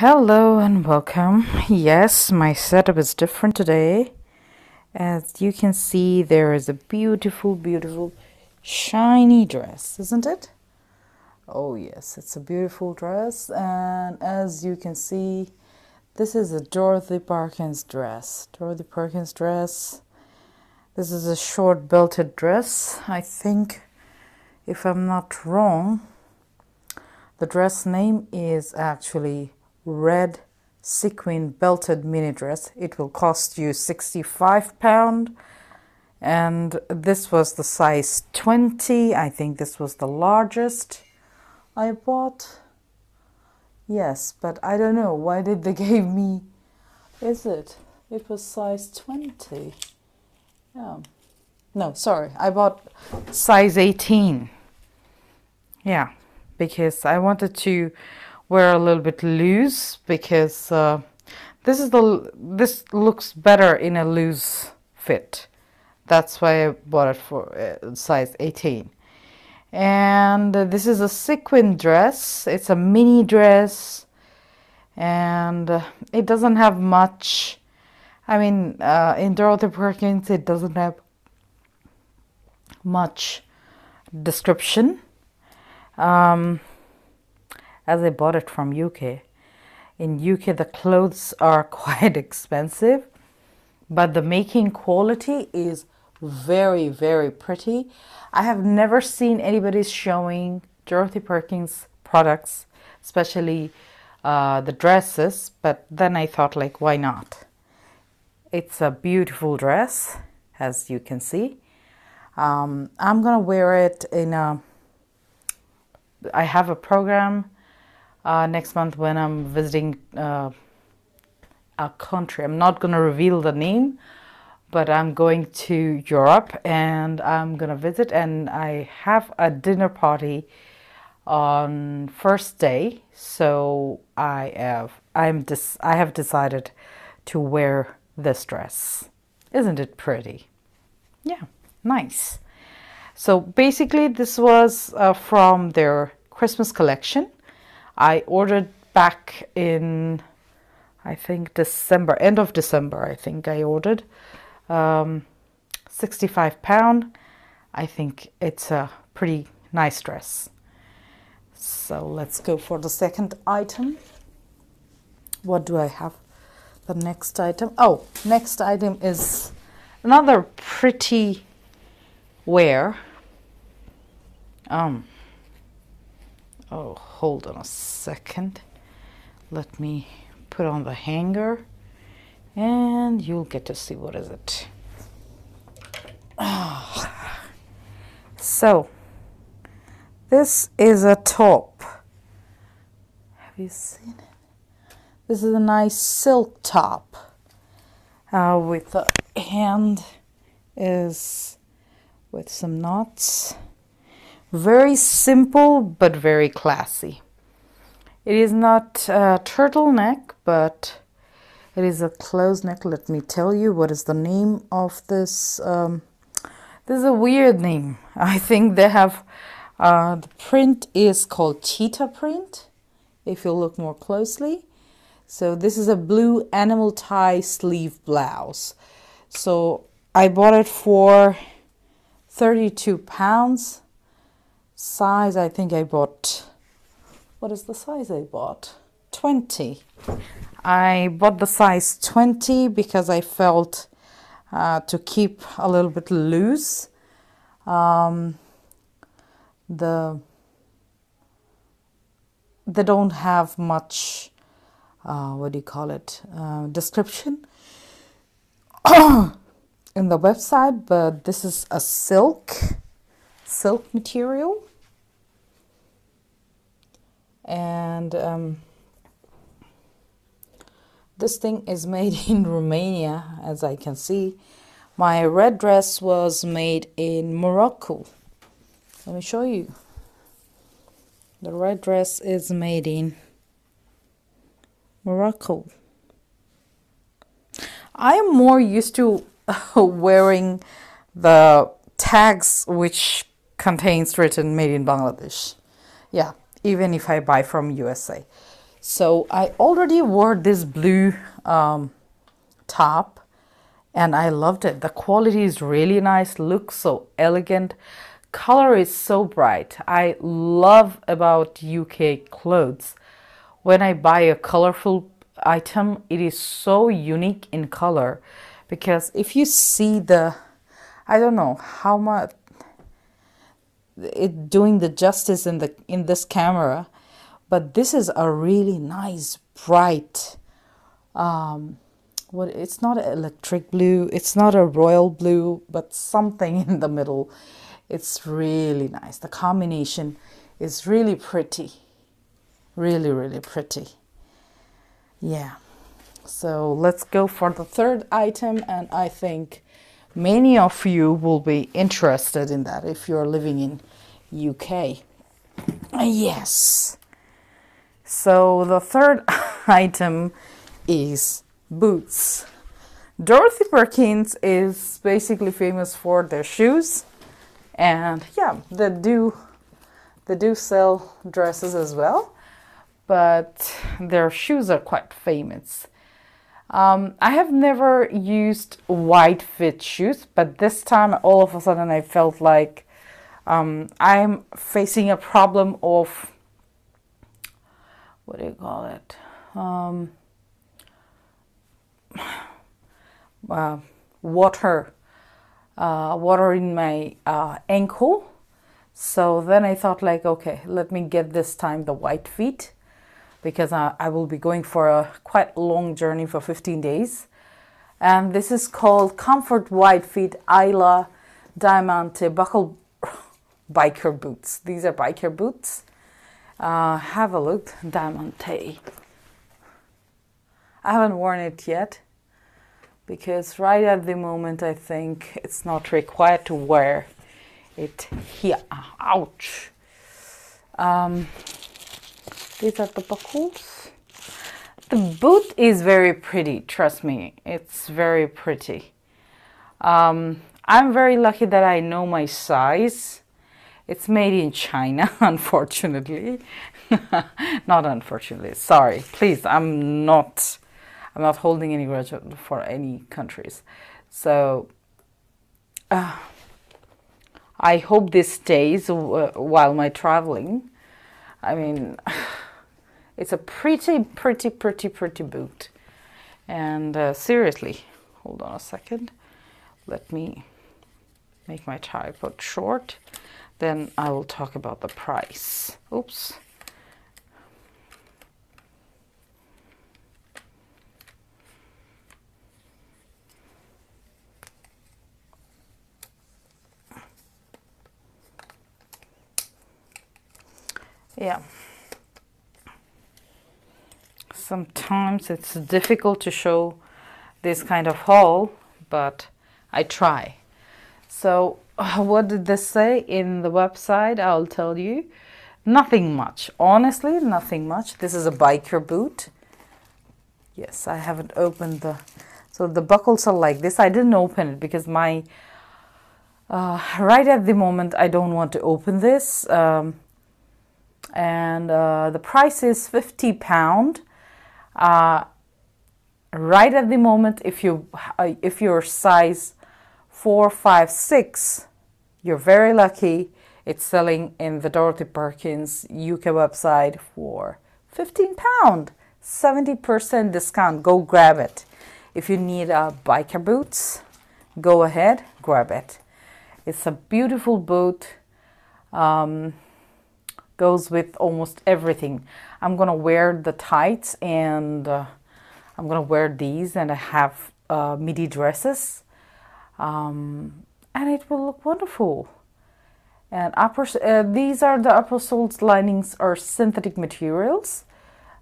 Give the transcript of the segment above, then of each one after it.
Hello and welcome. Yes, my setup is different today. As you can see, there is a beautiful, beautiful, shiny dress, isn't it? Oh, yes, it's a beautiful dress. And as you can see, this is a Dorothy Perkins dress. Dorothy Perkins dress. This is a short belted dress. I think, if I'm not wrong, the dress name is actually red sequin belted mini dress. It will cost you 65 pound and this was the size 20. I think this was the largest I bought. Yes, but I don't know why did they give me is it? It was size 20. Yeah. No, sorry. I bought size 18. Yeah, because I wanted to wear a little bit loose because uh, this is the this looks better in a loose fit. That's why I bought it for uh, size 18. And this is a sequin dress. It's a mini dress and uh, it doesn't have much I mean, uh, in Dorothy Perkins, it doesn't have much description. Um, as I bought it from UK. In UK, the clothes are quite expensive, but the making quality is very, very pretty. I have never seen anybody showing Dorothy Perkins products, especially uh, the dresses, but then I thought, like, why not? It's a beautiful dress, as you can see. Um, I'm gonna wear it in a. I have a program uh, next month when I'm visiting uh, a country. I'm not going to reveal the name, but I'm going to Europe and I'm going to visit and I have a dinner party on first day. So I have I'm dis- I have decided to wear this dress. Isn't it pretty? Yeah, nice. So basically this was uh, from their Christmas collection I ordered back in, I think, December, end of December, I think I ordered. Um, 65 pound. I think it's a pretty nice dress. So let's go for the second item. What do I have? The next item. Oh, next item is another pretty wear. Um, oh hold on a second. Let me put on the hanger and you'll get to see what is it. Oh. so this is a top. Have you seen it? This is a nice silk top uh, with the hand is with some knots very simple but very classy. It is not a turtleneck, but it is a closed neck. Let me tell you what is the name of this. Um, this is a weird name. I think they have uh, the print is called cheetah print. If you look more closely, so this is a blue animal tie sleeve blouse. So I bought it for 32 pounds size I think I bought what is the size I bought? 20 I bought the size 20 because I felt uh, to keep a little bit loose. Um, the they don't have much uh, what do you call it uh, description in the website but this is a silk silk material and um, this thing is made in Romania as I can see. My red dress was made in Morocco. Let me show you. The red dress is made in Morocco. I am more used to wearing the tags which contains written made in Bangladesh. Yeah even if I buy from USA. So I already wore this blue um, top and I loved it. The quality is really nice, looks so elegant, color is so bright. I love about UK clothes. When I buy a colorful item, it is so unique in color because if you see the, I don't know how much it doing the justice in the in this camera, but this is a really nice bright um, what it's not electric blue it's not a royal blue but something in the middle. It's really nice. The combination is really pretty. Really really pretty. Yeah. So let's go for the third item and i think many of you will be interested in that if you're living in uk yes so the third item is boots. Dorothy Perkins is basically famous for their shoes, and yeah, they do they do sell dresses as well, but their shoes are quite famous. Um, I have never used wide fit shoes, but this time all of a sudden I felt like um, I'm facing a problem of what do you call it? Um, uh, water, uh, water in my uh, ankle. So then I thought like, okay, let me get this time the white feet because I, I will be going for a quite long journey for 15 days. And this is called Comfort Wide Feet Isla Diamante Buckle Biker Boots. These are biker boots. Uh, have a look, Diamante. I haven't worn it yet because right at the moment I think it's not required to wear it here. Ouch! Um, these are the buckles. The boot is very pretty, trust me, it's very pretty. Um, I'm very lucky that I know my size. It's made in China, unfortunately. not unfortunately, sorry. Please, I'm not I'm not holding any grudge for any countries. So uh, I hope this stays while my traveling. I mean, it's a pretty, pretty, pretty, pretty boot. And uh, seriously, hold on a second. Let me make my tripod short. Then I will talk about the price. Oops. yeah sometimes it's difficult to show this kind of haul but I try. So what did this say in the website? I'll tell you. Nothing much. Honestly nothing much. This is a biker boot. Yes I haven't opened the so the buckles are like this. I didn't open it because my uh, right at the moment I don't want to open this. Um, and uh, the price is 50 pound uh, right at the moment if you uh, if you're size four five six you're very lucky. It's selling in the Dorothy Perkins UK website for 15 pound 70% discount. Go grab it. If you need uh, biker boots go ahead grab it. It's a beautiful boot. Um, goes with almost everything. I'm gonna wear the tights and uh, I'm gonna wear these and I have uh, midi dresses um, and it will look wonderful. And upper, uh, these are the upper soles linings are synthetic materials,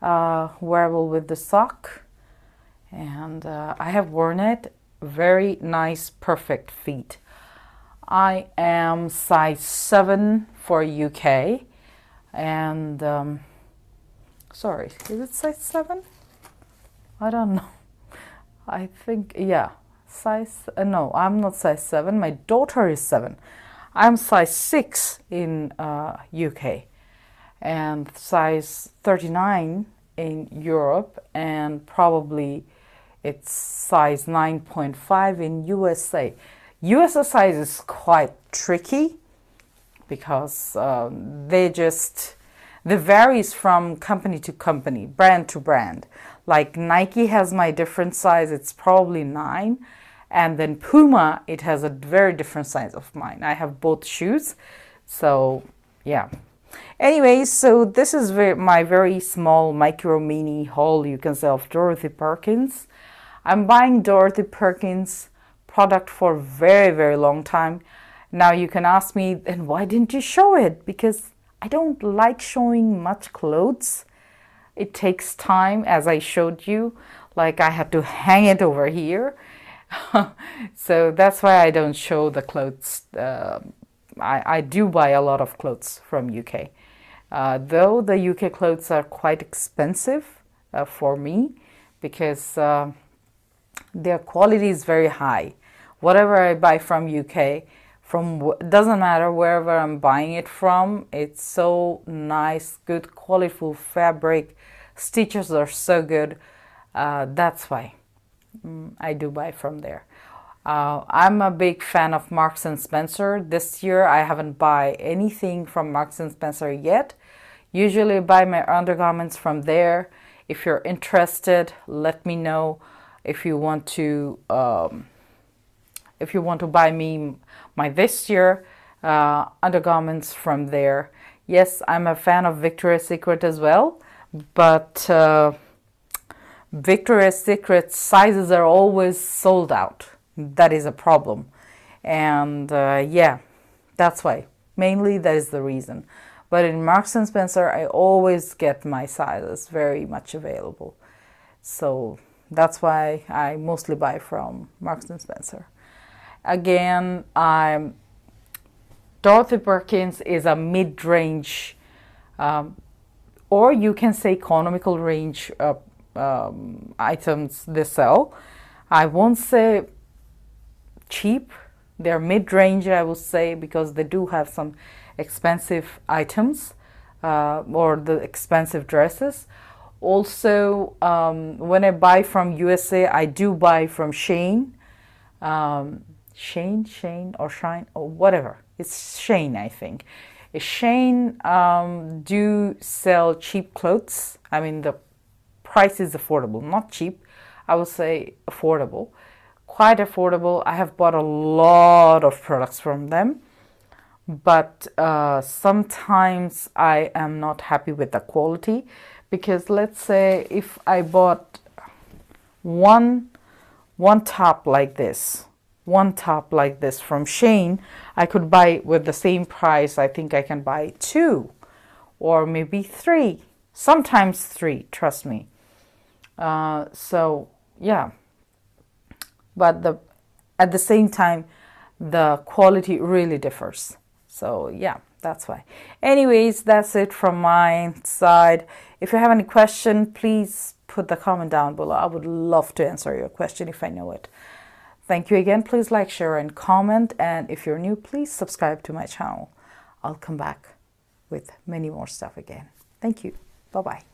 uh, wearable with the sock. And uh, I have worn it, very nice, perfect feet. I am size 7 for UK and um, sorry, is it size 7? I don't know. I think, yeah, size, uh, no, I'm not size 7. My daughter is 7. I'm size 6 in uh, UK and size 39 in Europe and probably it's size 9.5 in USA. USA size is quite tricky because um, they just they varies from company to company, brand to brand. Like Nike has my different size, it's probably 9 and then Puma it has a very different size of mine. I have both shoes. So, yeah. Anyways, so this is very, my very small micro mini haul you can say of Dorothy Perkins. I'm buying Dorothy Perkins product for very very long time. Now you can ask me, then why didn't you show it? Because I don't like showing much clothes. It takes time, as I showed you. Like I had to hang it over here. so that's why I don't show the clothes. Uh, I, I do buy a lot of clothes from UK. Uh, though the UK clothes are quite expensive uh, for me because uh, their quality is very high. Whatever I buy from UK, from doesn't matter wherever I'm buying it from, it's so nice, good quality fabric, stitches are so good. Uh, that's why mm, I do buy from there. Uh, I'm a big fan of Marks and Spencer. This year I haven't buy anything from Marks and Spencer yet. Usually buy my undergarments from there. If you're interested, let me know if you want to um, if you want to buy me my this year uh, undergarments from there. Yes, I'm a fan of Victoria's Secret as well, but uh, Victoria's Secret sizes are always sold out. That is a problem. And uh, yeah, that's why. Mainly that is the reason. But in Marks and Spencer, I always get my sizes very much available. So that's why I mostly buy from Marks and Spencer. Again, um, Dorothy Perkins is a mid-range, um, or you can say economical range uh, um, items they sell. I won't say cheap. They're mid-range, I would say, because they do have some expensive items uh, or the expensive dresses. Also, um, when I buy from USA, I do buy from Shane. Um, Shane, Shane, or Shine, or whatever. It's Shane, I think. Shane um, do sell cheap clothes. I mean, the price is affordable, not cheap. I would say affordable, quite affordable. I have bought a lot of products from them, but uh, sometimes I am not happy with the quality because let's say if I bought one one top like this one top like this from Shane, I could buy with the same price. I think I can buy two or maybe three, sometimes three, trust me. Uh, so yeah, but the at the same time, the quality really differs. So yeah, that's why. Anyways, that's it from my side. If you have any question, please put the comment down below. I would love to answer your question if I know it. Thank you again. Please like, share, and comment. And if you're new, please subscribe to my channel. I'll come back with many more stuff again. Thank you. Bye bye.